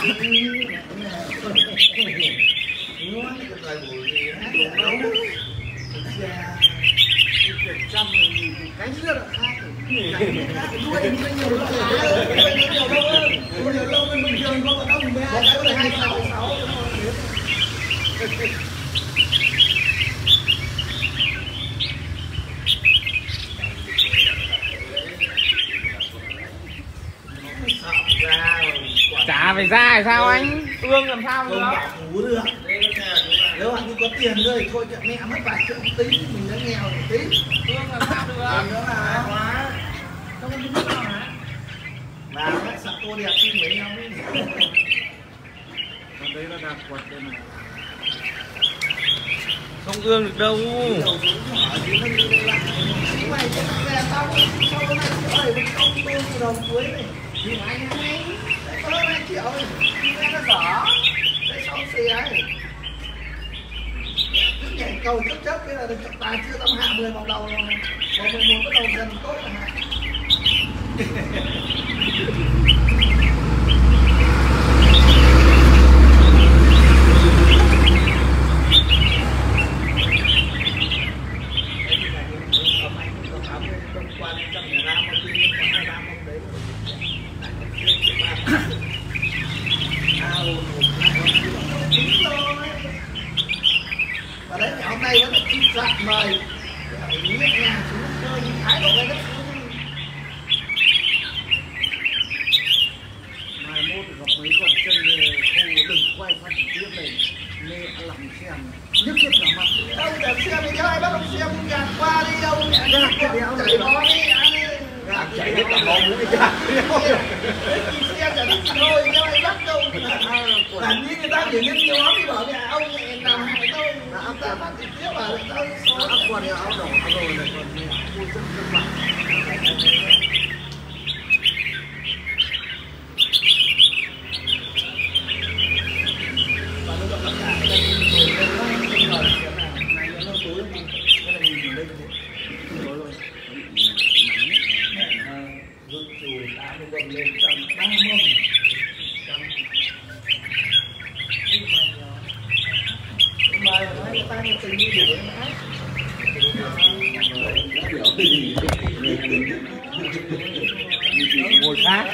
Thank cái thời buổi gì hát là nấu Thực ra cái việc chăm thì cái rất là khác rồi. Cái khác thì nuôi thì nuôi nhiều lắm. Nuôi nhiều đâu hơn. Nuôi nhiều đâu hơn bình thường không có đâu mình bé. Cái có thể hai sáu sáu. Sợ ra rồi chả phải ra hay sao anh? Ương làm sao không được bảo phú được. Nếu bạn có tiền nữa thì thôi mẹ mất vài triệu tí mình đã nghèo thì tí. Ương làm sao được nữa là quá. Không biết nào hả? Và mất sạc cô đẹp xin với nhau ấy còn đấy là đạp quật đây này. Không ương được đâu. Đầu xuống hỏi thì nó đi đây lại mày cái thằng này tao sau cái này này này có hai triệu đi ra nó đỏ lấy sáu xe ấy. Cứ nhảy cầu chấp chấp cái là được trọng tài chưa? Tâm hạ 10 vòng đầu rồi. Vòng 11 bắt đầu dần tốt rồi hả và đấy ngày hôm nay vẫn là chim sạc mời nhẹ nhàng xuống chơi thái độ cái đất mai mốt gặp mấy con chân khô đừng quay phát tiếp này. Mẹ làm xem. Nhất thiết là mặt. Đâu để xem thì ai bắt ông xem gạt qua đi đâu gạt cái đéo chạy nó đi anh gạt chạy hết cả máu mũi gạt xem chả thích thôi cho ai bắt đâu làm như người ta chỉ nhân nhóm thì bảo nhà ông này làm hại đâu ông ta phát trực tiếp bảo là tao xóa áo quần áo đỏ rồi này còn mẹ cô rất rất mặt và nó gọi là cả cái đây rồi lên nó không ngờ là cái này này nó tối lắm cái này nhìn ở đây như thế tối rồi rút gầm lên trăm ba nhưng mà nói ta như tình như đuổi nó ác ngồi khác